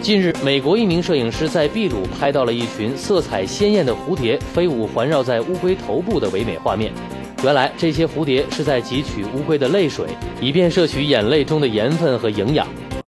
近日美国一名摄影师在秘鲁拍到了一群色彩鲜艳的蝴蝶飞舞环绕在乌龟头部的唯美画面。原来这些蝴蝶是在汲取乌龟的泪水以便摄取眼泪中的盐分和营养。